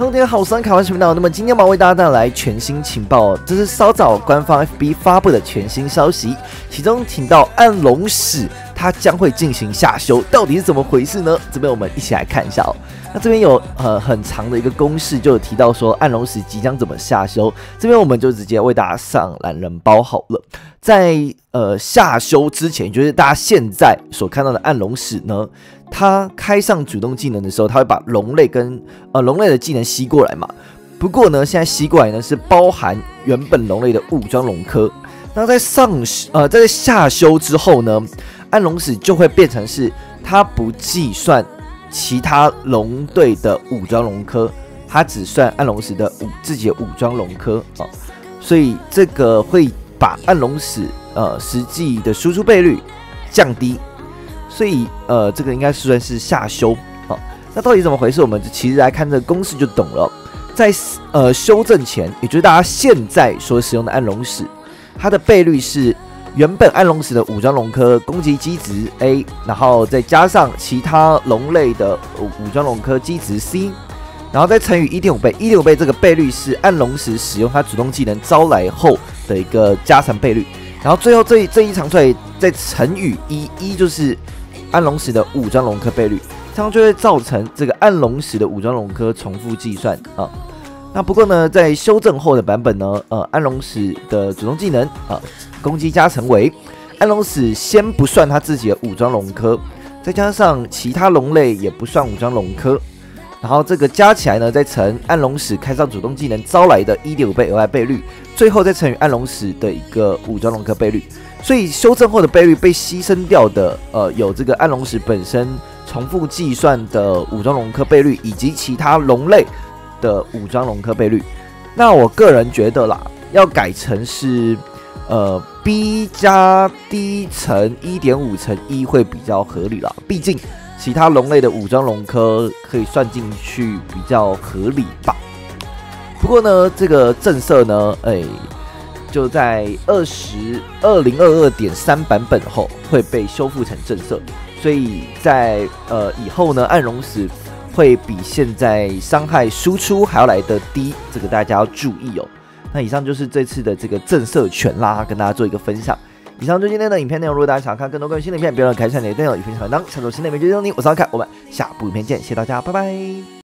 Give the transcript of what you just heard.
Hello，大家好，我是卡文频道。那么今天我们为大家带来全新情报，这是稍早官方 FB 发布的全新消息，其中提到暗龙使它将会进行下修，到底是怎么回事呢？这边我们一起来看一下哦。那这边有呃很长的一个公式，就有提到说暗龙史即将怎么下修，这边我们就直接为大家上懒人包好了。在呃下修之前，就是大家现在所看到的暗龙史呢。它开上主动技能的时候，它会把龙类跟呃龙类的技能吸过来嘛。不过呢，现在吸过来呢是包含原本龙类的武装龙科。那在上呃在下修之后呢，暗龙使就会变成是它不计算其他龙队的武装龙科，它只算暗龙使的武自己的武装龙科啊。所以这个会把暗龙使呃实际的输出倍率降低。所以，呃，这个应该是算是下修啊。那到底怎么回事？我们其实来看这个公式就懂了。在呃修正前，也就是大家现在所使用的暗龙使，它的倍率是原本暗龙石的武装龙科攻击机值 A，然后再加上其他龙类的武装龙科机值 C，然后再乘以一点五倍。一点五倍这个倍率是暗龙石使用它主动技能招来后的一个加成倍率。然后最后这这一长出来再乘以一，一就是。暗龙石的武装龙科倍率，这样就会造成这个暗龙石的武装龙科重复计算啊。那不过呢，在修正后的版本呢，呃，暗龙使的主动技能啊，攻击加成为暗龙使先不算他自己的武装龙科，再加上其他龙类也不算武装龙科，然后这个加起来呢，再乘暗龙使开上主动技能招来的一点五倍额外倍率，最后再乘以暗龙使的一个武装龙科倍率。所以修正后的倍率被牺牲掉的，呃，有这个暗龙使本身重复计算的武装龙科倍率，以及其他龙类的武装龙科倍率。那我个人觉得啦，要改成是呃 B 加 D 乘一点五乘一会比较合理啦。毕竟其他龙类的武装龙科可以算进去比较合理吧。不过呢，这个正色呢，哎。就在二十二零二二点三版本后会被修复成正色，所以在呃以后呢，暗龙时会比现在伤害输出还要来得低，这个大家要注意哦。那以上就是这次的这个震慑全啦，跟大家做一个分享。以上就今天的影片内容，如果大家想看更多关于新的影片，别忘了开启你的电脑与分享文章，下周新的影片就等你，我是阿凯，我们下部影片见，谢谢大家，拜拜。